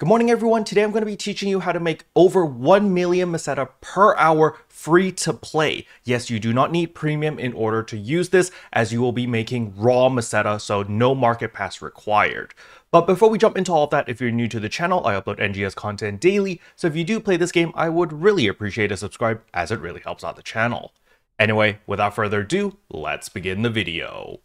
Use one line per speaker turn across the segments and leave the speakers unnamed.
Good morning everyone, today I'm going to be teaching you how to make over 1 million Meseta per hour free to play. Yes, you do not need premium in order to use this as you will be making raw Meseta, so no market pass required. But before we jump into all of that, if you're new to the channel, I upload NGS content daily, so if you do play this game, I would really appreciate a subscribe as it really helps out the channel. Anyway, without further ado, let's begin the video.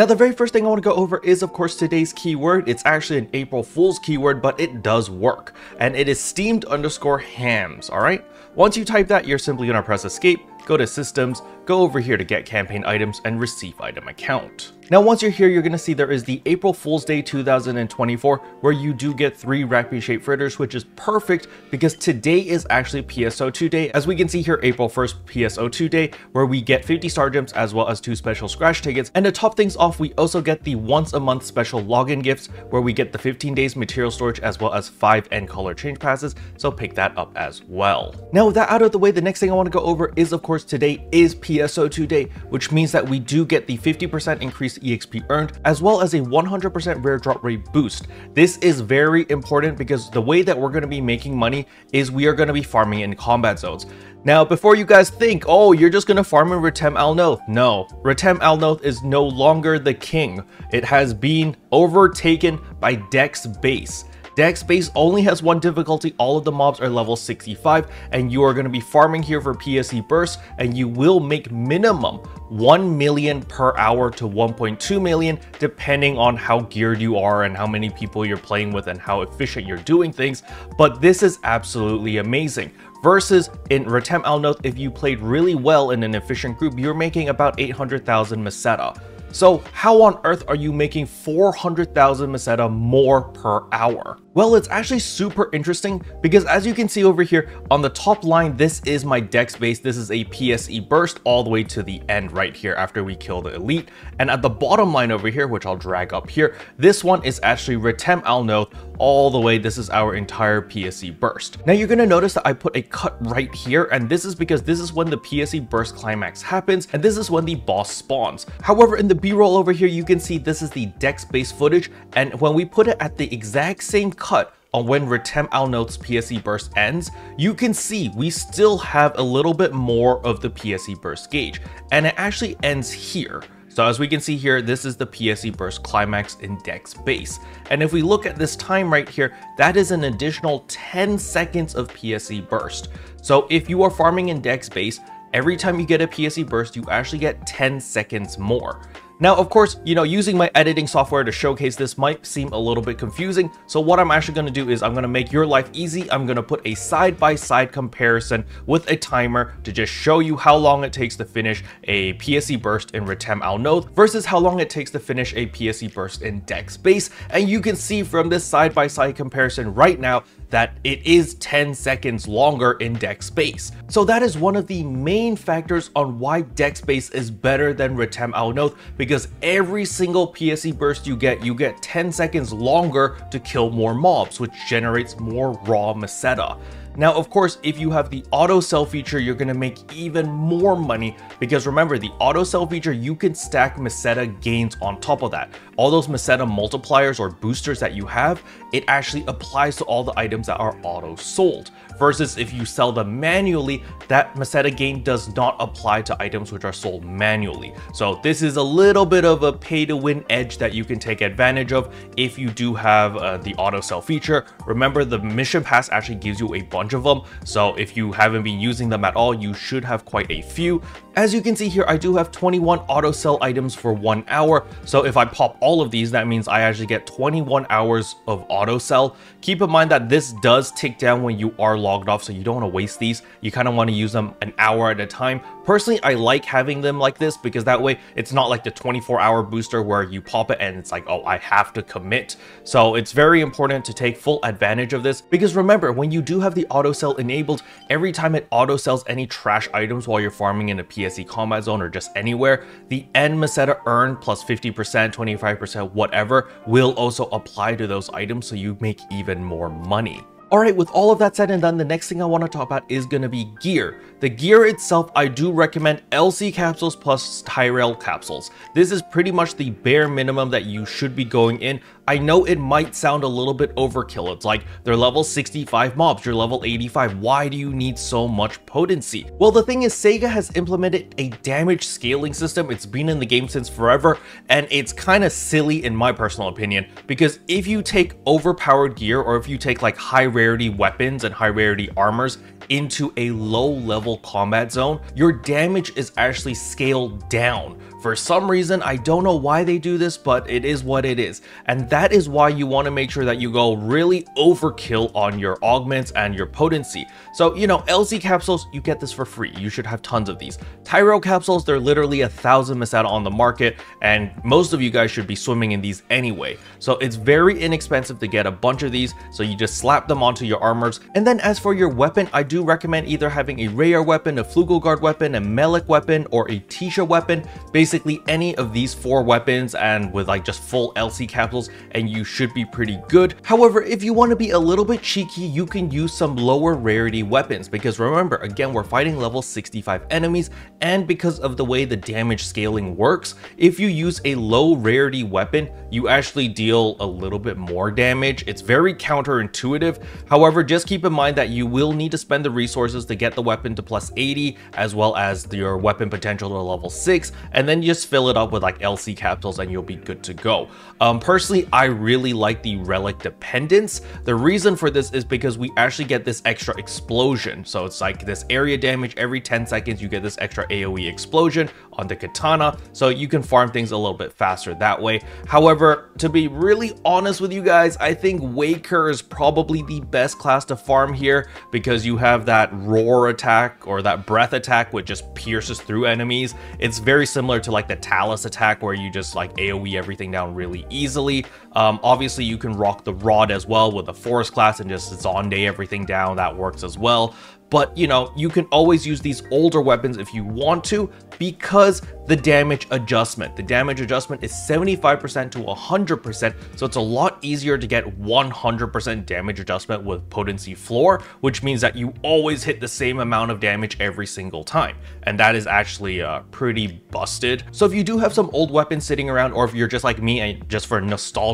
Now the very first thing I want to go over is of course today's keyword. It's actually an April Fool's keyword, but it does work. And it is steamed underscore hams, alright? Once you type that, you're simply going to press escape, go to systems, go over here to get campaign items and receive item account. Now once you're here, you're going to see there is the April Fool's Day 2024 where you do get three Raccoon shaped fritters, which is perfect because today is actually PSO2 day. As we can see here, April 1st PSO2 day where we get 50 star gems as well as two special scratch tickets. And to top things off, we also get the once a month special login gifts where we get the 15 days material storage as well as five end color change passes. So pick that up as well. Now with that out of the way, the next thing I want to go over is of course today is PSO2 day, which means that we do get the 50% increased EXP earned, as well as a 100% rare drop rate boost. This is very important because the way that we're going to be making money is we are going to be farming in combat zones. Now, before you guys think, oh, you're just gonna farm in Retem Alnoth. No, Retem Alnoth is no longer the king. It has been overtaken by Dex Base. Dex base only has one difficulty, all of the mobs are level 65, and you are going to be farming here for PSE bursts, and you will make minimum 1 million per hour to 1.2 million, depending on how geared you are and how many people you're playing with and how efficient you're doing things, but this is absolutely amazing. Versus in Retem Alnoth, if you played really well in an efficient group, you're making about 800,000 Meseta. So how on earth are you making 400,000 Meseta more per hour? Well, it's actually super interesting because as you can see over here on the top line, this is my dex base. This is a PSE burst all the way to the end right here after we kill the elite. And at the bottom line over here, which I'll drag up here, this one is actually Retem Alnoth all the way. This is our entire PSE burst. Now you're going to notice that I put a cut right here. And this is because this is when the PSE burst climax happens. And this is when the boss spawns. However, in the B-roll over here, you can see this is the dex base footage. And when we put it at the exact same cut on when Retem Alnoth's PSE burst ends, you can see we still have a little bit more of the PSE burst gauge, and it actually ends here. So as we can see here, this is the PSE burst climax in Dex base. And if we look at this time right here, that is an additional 10 seconds of PSE burst. So if you are farming in Dex base, every time you get a PSE burst, you actually get 10 seconds more. Now, of course, you know, using my editing software to showcase this might seem a little bit confusing. So what I'm actually going to do is I'm going to make your life easy. I'm going to put a side-by-side -side comparison with a timer to just show you how long it takes to finish a PSE burst in Retem Alnoth versus how long it takes to finish a PSE burst in Dex Base. And you can see from this side-by-side -side comparison right now that it is 10 seconds longer in dex base. So that is one of the main factors on why dex base is better than Retem Alnoth because every single PSE burst you get, you get 10 seconds longer to kill more mobs, which generates more raw Meseta. Now, of course, if you have the auto sell feature, you're gonna make even more money because remember, the auto sell feature, you can stack Meseta gains on top of that. All those Meseta multipliers or boosters that you have, it actually applies to all the items that are auto sold versus if you sell them manually, that Meseta gain does not apply to items which are sold manually. So this is a little bit of a pay to win edge that you can take advantage of if you do have uh, the auto sell feature. Remember the mission pass actually gives you a bunch of them. So if you haven't been using them at all, you should have quite a few. As you can see here, I do have 21 auto sell items for one hour. So if I pop all of these, that means I actually get 21 hours of auto sell. Keep in mind that this does tick down when you are logged off, so you don't want to waste these. You kind of want to use them an hour at a time. Personally, I like having them like this because that way it's not like the 24 hour booster where you pop it and it's like, oh, I have to commit. So it's very important to take full advantage of this because remember, when you do have the auto sell enabled, every time it auto sells any trash items while you're farming in a PSE combat zone or just anywhere, the end Meseta earned plus 50%, 25%, whatever will also apply to those items so you make even more money. Alright, with all of that said and done, the next thing I want to talk about is going to be gear. The gear itself, I do recommend LC capsules plus Tyrell capsules. This is pretty much the bare minimum that you should be going in. I know it might sound a little bit overkill. It's like they're level 65 mobs, you're level 85. Why do you need so much potency? Well, the thing is Sega has implemented a damage scaling system. It's been in the game since forever, and it's kind of silly in my personal opinion, because if you take overpowered gear or if you take like high rarity weapons and high rarity armors into a low level combat zone, your damage is actually scaled down for some reason, I don't know why they do this, but it is what it is. And that is why you want to make sure that you go really overkill on your augments and your potency. So, you know, LC capsules, you get this for free. You should have tons of these. Tyro capsules, they're literally a thousand Meseta on the market, and most of you guys should be swimming in these anyway. So it's very inexpensive to get a bunch of these, so you just slap them onto your armors. And then as for your weapon, I do recommend either having a Rayar weapon, a Flugelguard weapon, a Melik weapon, or a Tisha weapon. Basically, basically any of these four weapons and with like just full LC capsules and you should be pretty good. However, if you want to be a little bit cheeky, you can use some lower rarity weapons because remember, again, we're fighting level 65 enemies and because of the way the damage scaling works, if you use a low rarity weapon, you actually deal a little bit more damage. It's very counterintuitive. However, just keep in mind that you will need to spend the resources to get the weapon to plus 80 as well as your weapon potential to level 6 and then just fill it up with like LC capsules and you'll be good to go. Um, personally, I really like the relic dependence. The reason for this is because we actually get this extra explosion. So it's like this area damage every 10 seconds, you get this extra AoE explosion on the katana. So you can farm things a little bit faster that way. However, to be really honest with you guys, I think Waker is probably the best class to farm here because you have that roar attack or that breath attack which just pierces through enemies. It's very similar to to like the Talus attack where you just like AoE everything down really easily. Um, obviously, you can rock the Rod as well with the Force class and just Xande everything down. That works as well but you know, you can always use these older weapons if you want to because the damage adjustment. The damage adjustment is 75% to 100%, so it's a lot easier to get 100% damage adjustment with potency floor, which means that you always hit the same amount of damage every single time. And that is actually uh, pretty busted. So if you do have some old weapons sitting around, or if you're just like me and just for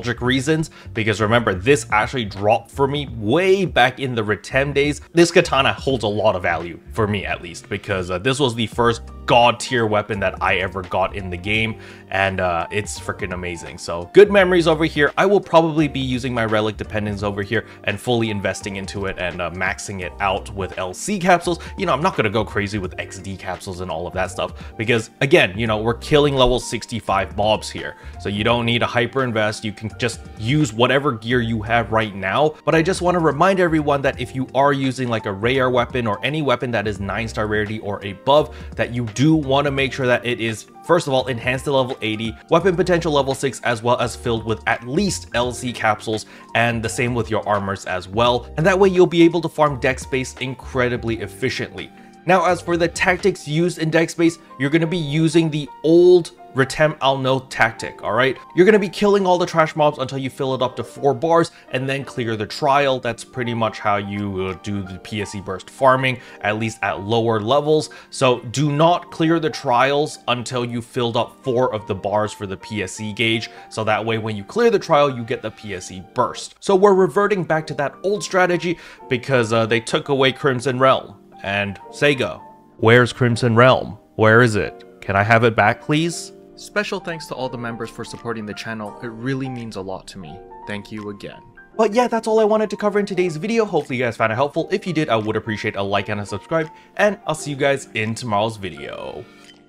nostalgic reasons, because remember, this actually dropped for me way back in the Retem days, this katana holds a lot of value for me at least because uh, this was the first god tier weapon that I ever got in the game and uh, it's freaking amazing. So good memories over here. I will probably be using my relic dependence over here and fully investing into it and uh, maxing it out with LC capsules. You know, I'm not going to go crazy with XD capsules and all of that stuff because again, you know, we're killing level 65 mobs here. So you don't need a hyper invest. You can just use whatever gear you have right now. But I just want to remind everyone that if you are using like a rare weapon or any weapon that is 9 star rarity or above, that you do want to make sure that it is First of all, enhanced to level 80, weapon potential level 6 as well as filled with at least LC capsules and the same with your armors as well. And that way you'll be able to farm dex base incredibly efficiently. Now as for the tactics used in dex base, you're going to be using the old Retem Alnoth tactic, alright? You're gonna be killing all the trash mobs until you fill it up to 4 bars and then clear the trial. That's pretty much how you uh, do the PSE burst farming, at least at lower levels. So do not clear the trials until you filled up 4 of the bars for the PSE gauge, so that way when you clear the trial, you get the PSE burst. So we're reverting back to that old strategy because uh, they took away Crimson Realm. And Sega, where's Crimson Realm? Where is it? Can I have it back, please?
Special thanks to all the members for supporting the channel, it really means a lot to me. Thank you again.
But yeah, that's all I wanted to cover in today's video. Hopefully you guys found it helpful. If you did, I would appreciate a like and a subscribe, and I'll see you guys in tomorrow's video.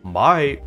Bye!